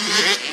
Mm-hmm.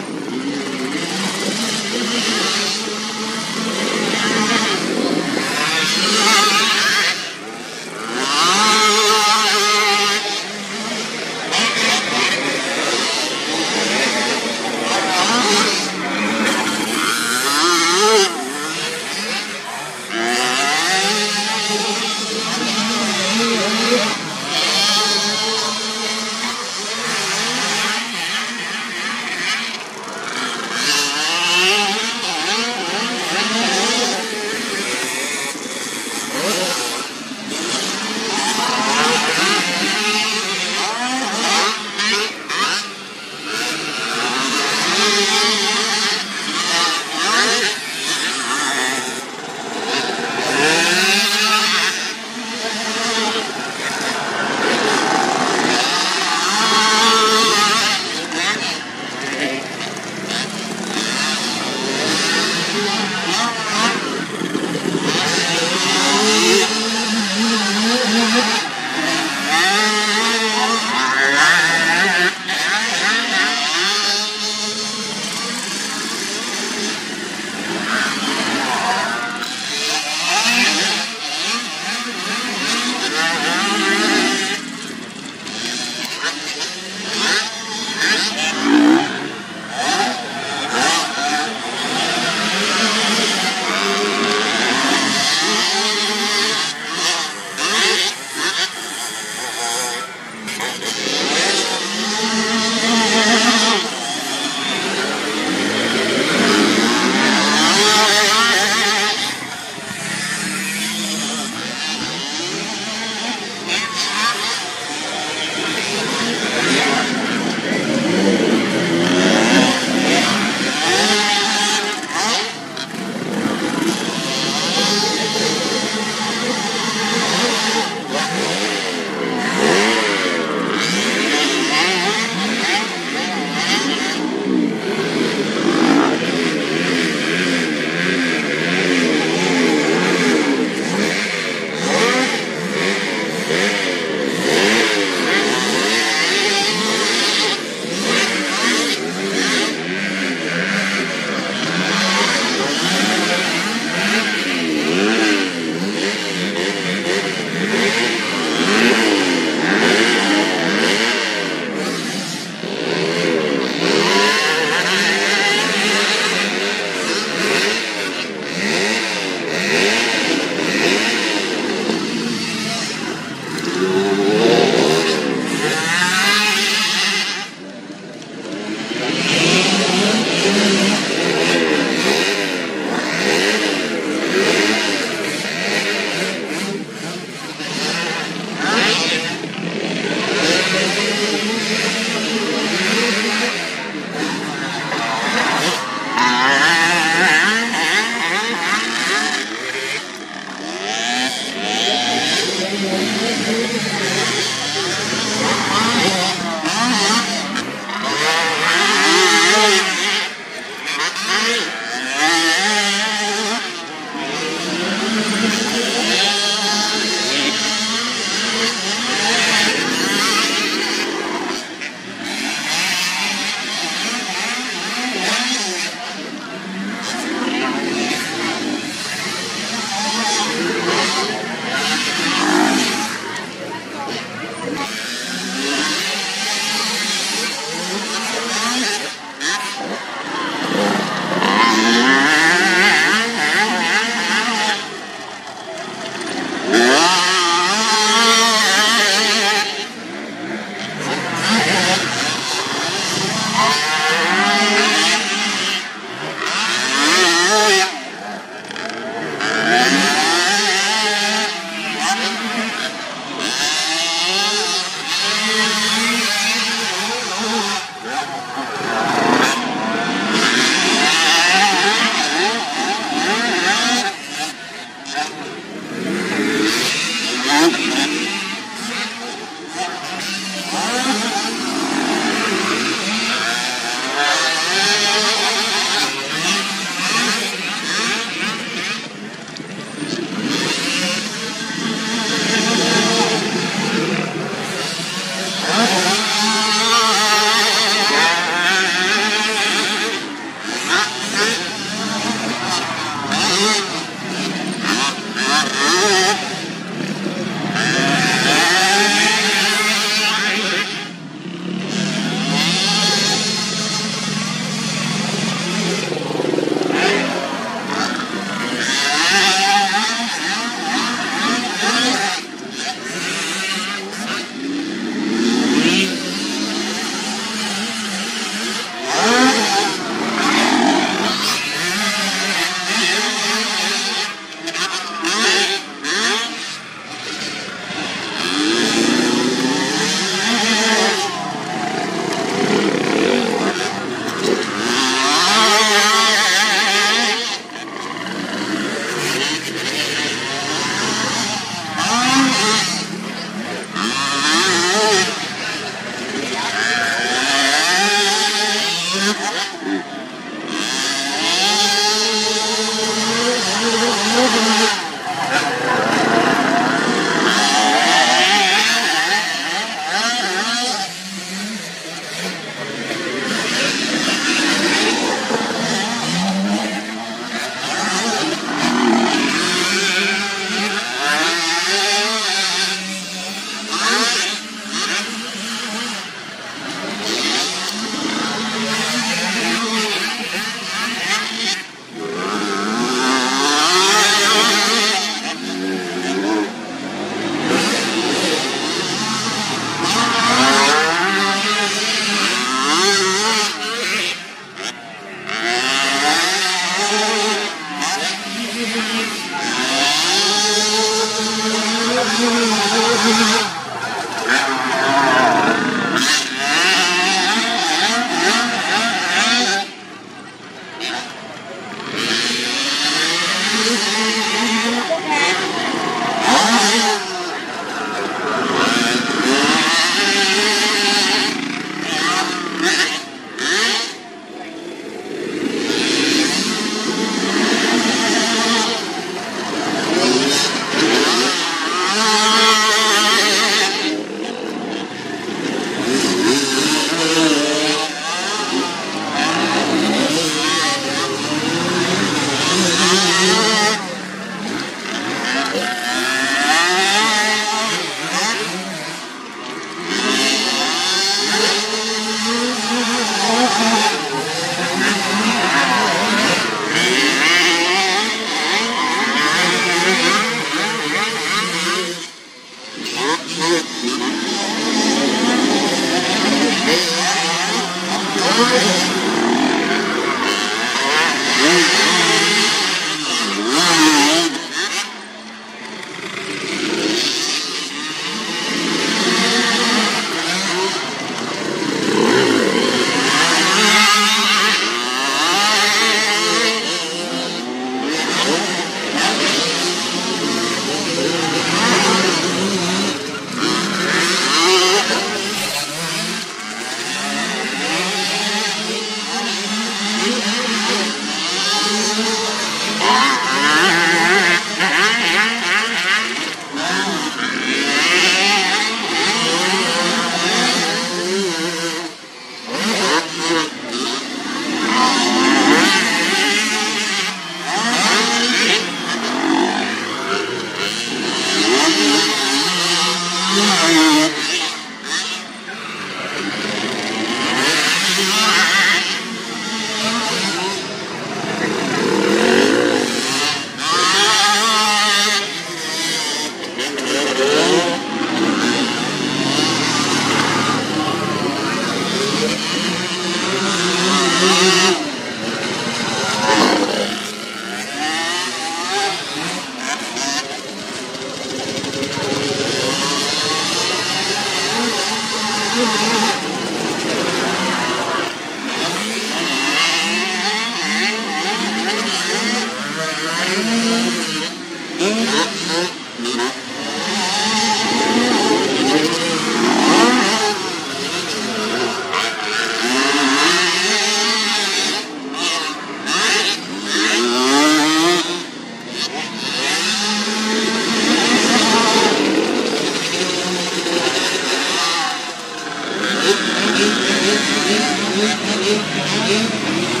Thank hum, you. Hum, hum,